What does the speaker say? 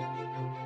Música